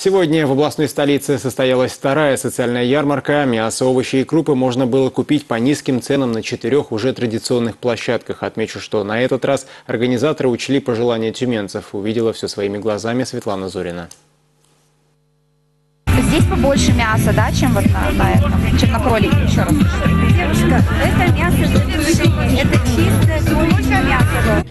Сегодня в областной столице состоялась вторая социальная ярмарка. Мясо, овощи и крупы можно было купить по низким ценам на четырех уже традиционных площадках. Отмечу, что на этот раз организаторы учли пожелания тюменцев. Увидела все своими глазами Светлана Зорина. Здесь побольше мяса, да, чем вот на, на этом, чем на кролике, еще раз. Девушка, это мясо это мясо.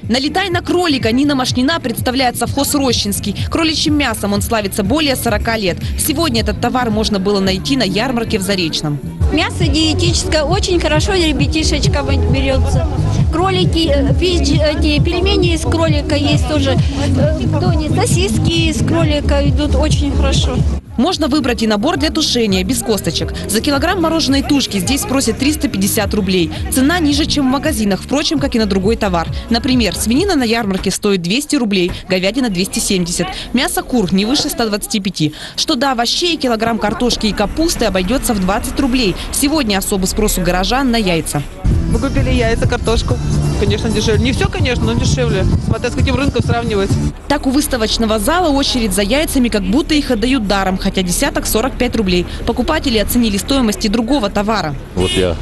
Налетай на кролика. Нина Машнина представляет совхоз Рощинский. Кроличьим мясом он славится более 40 лет. Сегодня этот товар можно было найти на ярмарке в Заречном. Мясо диетическое, очень хорошо ребятишечка берется. Кролики, э, пич- эти пельмени из кролика есть тоже. Э, сосиски из кролика идут очень хорошо. Можно выбрать и набор для тушения, без косточек. За килограмм мороженой тушки здесь просят 350 рублей. Цена ниже, чем в магазинах, впрочем, как и на другой товар. Например, свинина на ярмарке стоит 200 рублей, говядина 270. Мясо кур не выше 125. Что до овощей, килограмм картошки и капусты обойдется в 20 рублей. Сегодня особый спрос у горожан на яйца. Мы купили яйца, картошку. Конечно, дешевле. Не все, конечно, но дешевле. Смотря с каким рынком сравнивать. Так у выставочного зала очередь за яйцами, как будто их отдают даром, хотя десяток 45 рублей. Покупатели оценили стоимость и другого товара. Вот я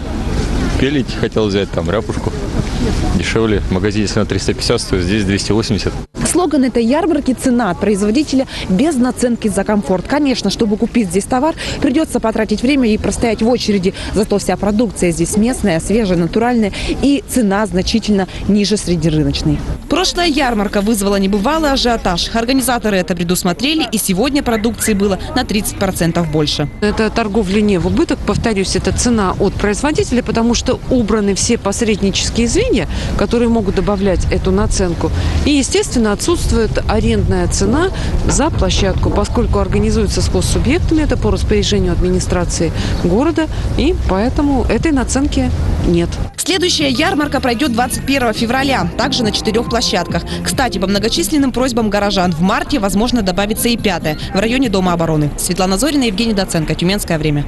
пелить хотел взять там ряпушку. Дешевле. В магазине, если на 350 стоит, здесь 280. Слоган этой ярмарки «Цена от производителя без наценки за комфорт». Конечно, чтобы купить здесь товар, придется потратить время и простоять в очереди. Зато вся продукция здесь местная, свежая, натуральная и цена значительно ниже среднерыночной. Прошлая ярмарка вызвала небывалый ажиотаж. Организаторы это предусмотрели, и сегодня продукции было на 30% больше. Это торговля не в убыток, повторюсь, это цена от производителя, потому что убраны все посреднические звенья, которые могут добавлять эту наценку. И, естественно, отсутствует арендная цена за площадку, поскольку организуется с субъектами, это по распоряжению администрации города, и поэтому этой наценки нет. Следующая ярмарка пройдет 21 февраля, также на четырех площадках. Кстати, по многочисленным просьбам горожан в марте, возможно, добавится и пятая в районе Дома обороны. Светлана Зорина, Евгений Доценко, Тюменское время.